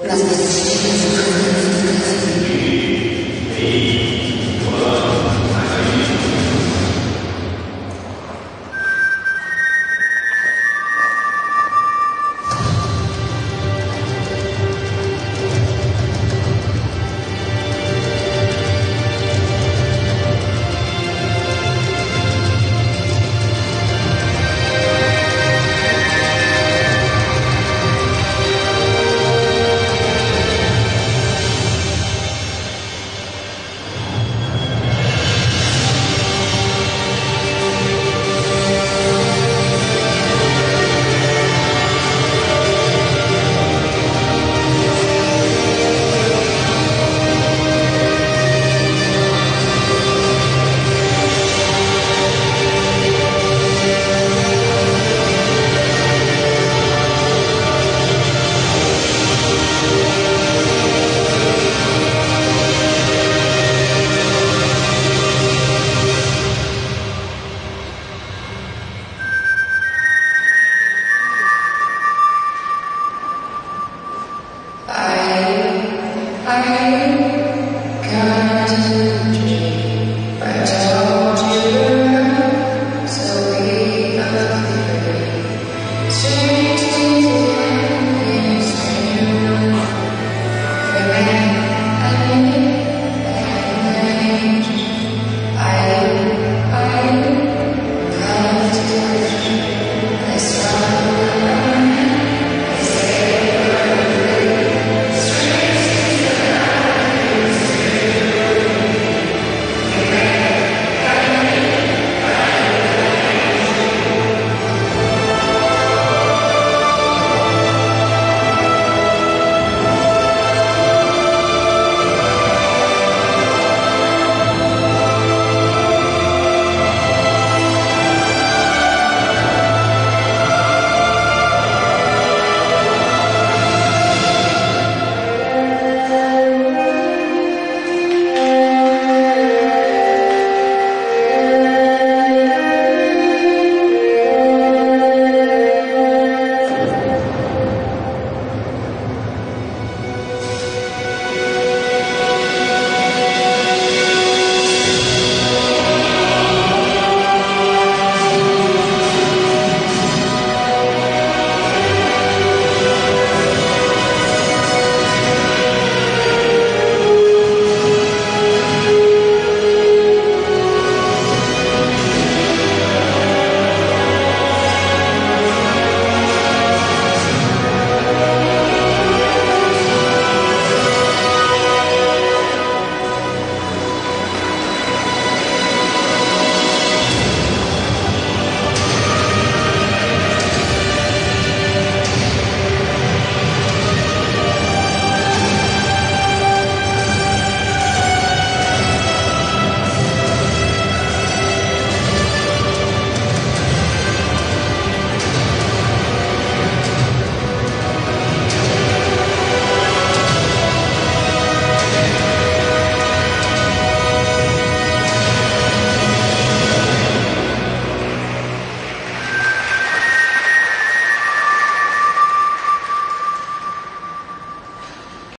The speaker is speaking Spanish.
I, Amen.